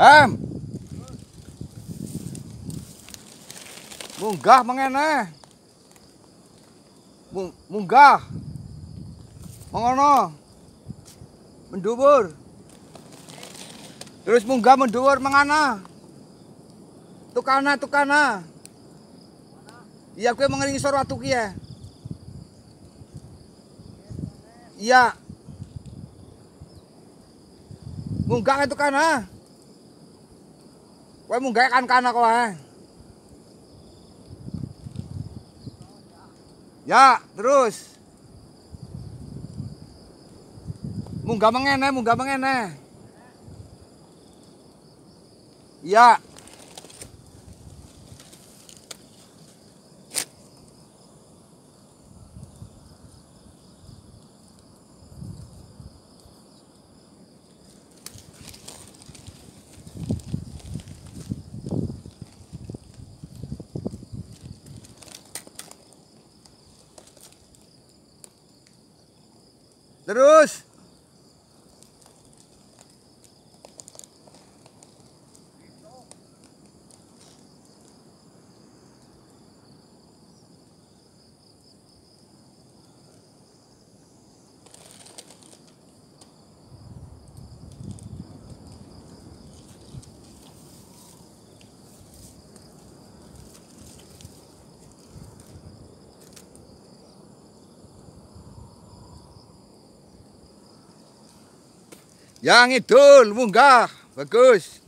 Em. Munggah mengene. Mung, munggah. Mengono. Mendhuwur. Terus munggah mendhuwur mengana. Tukana tukana. Iya kowe mengering isor watu ki ya. Iya. Munggah itu kana. Kowe munggah kan kana kowe. Ya, terus. Munggah mengene, munggah mengene. Ya. Terus. Yang idul munggah, bagus.